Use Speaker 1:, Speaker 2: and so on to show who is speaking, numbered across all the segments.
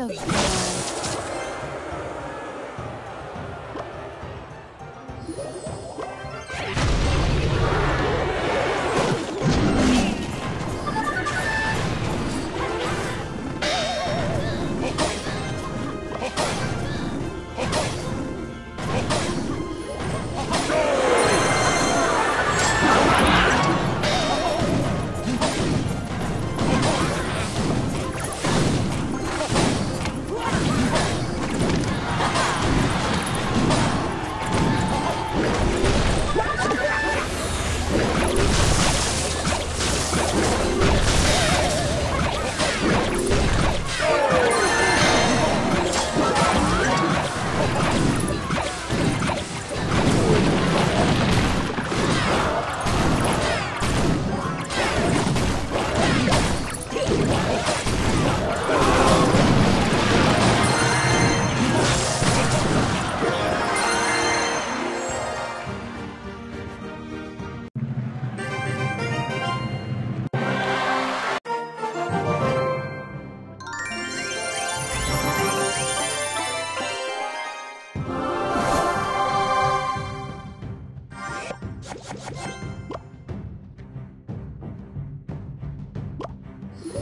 Speaker 1: so good. It's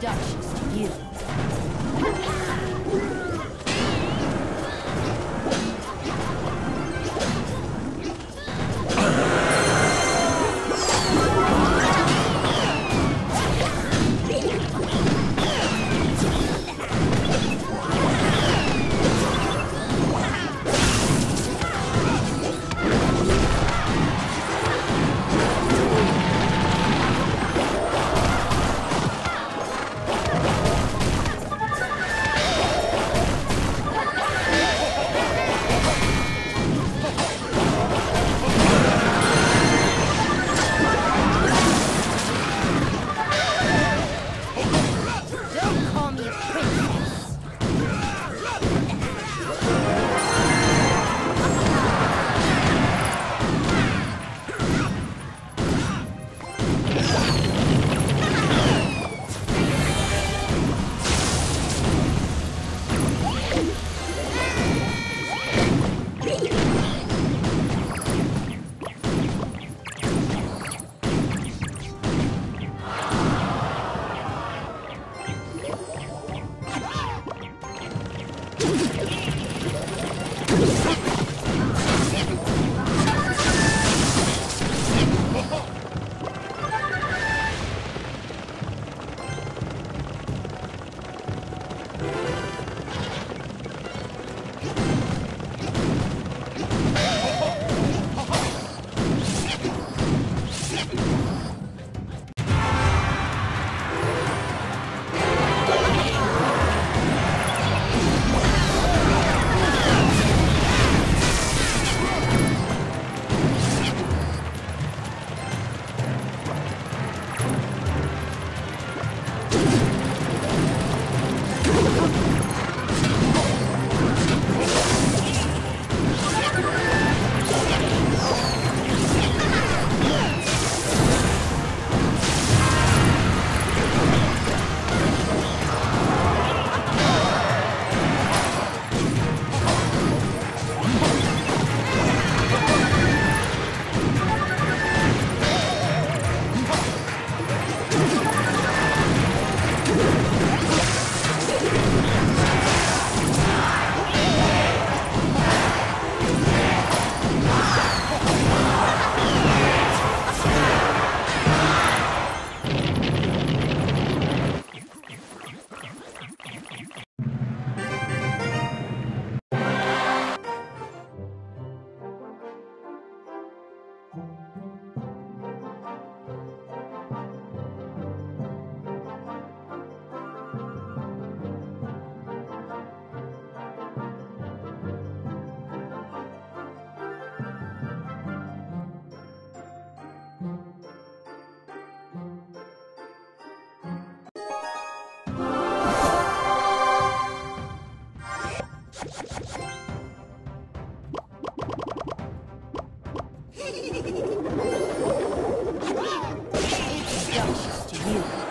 Speaker 1: Duchess to you.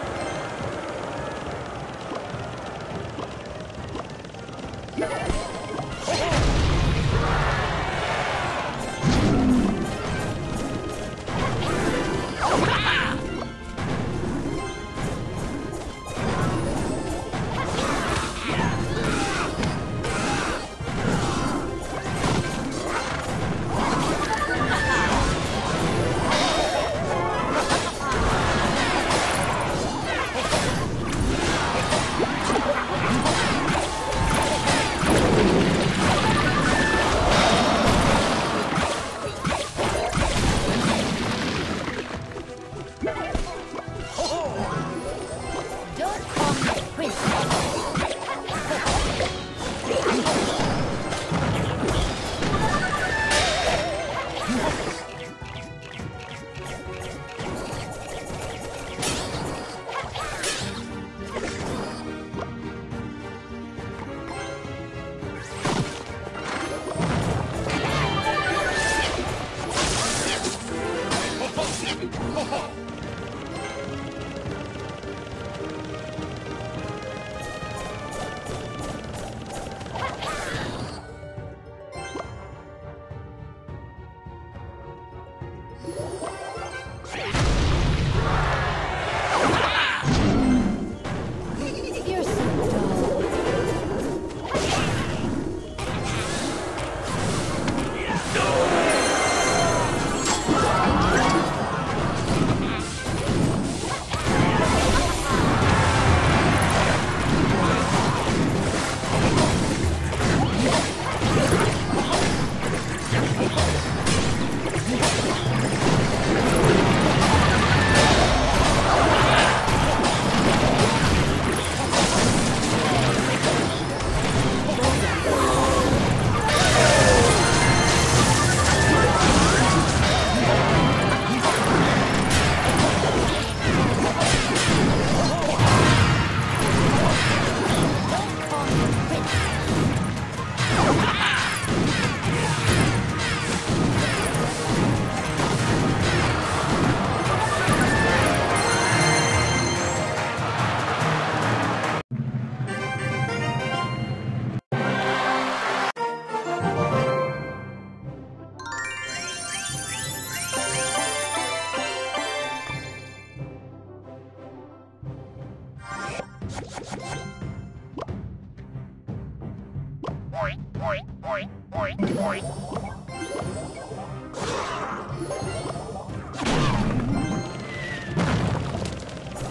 Speaker 1: You're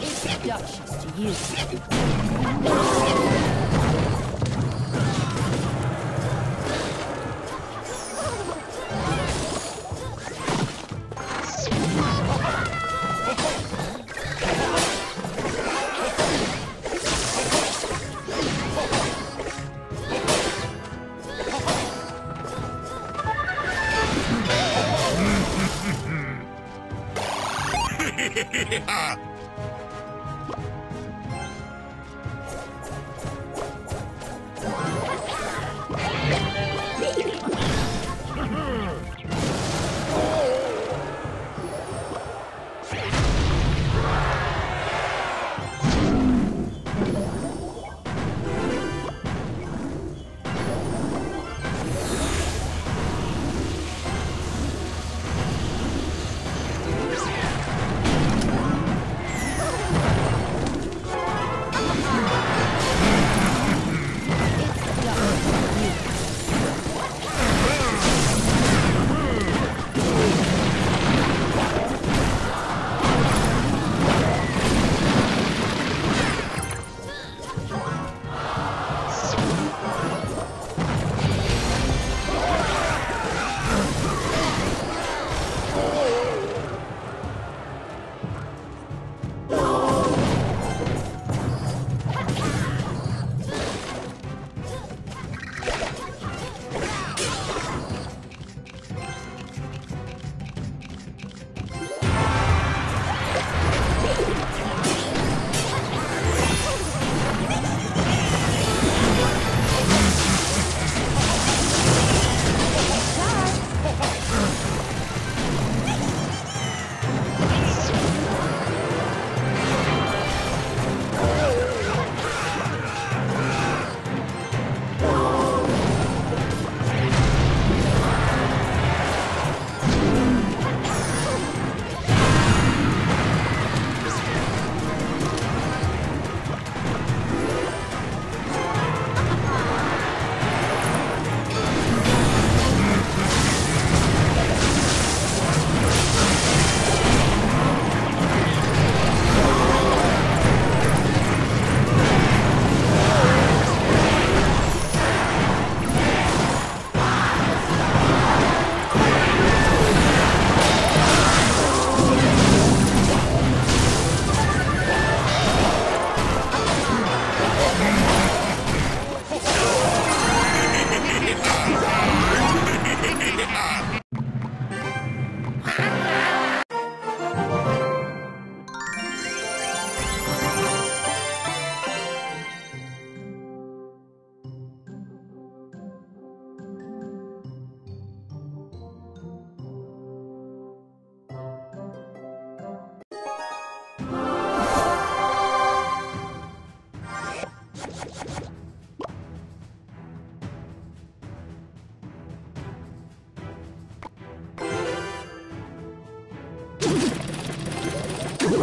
Speaker 1: Introductions to you.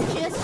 Speaker 1: just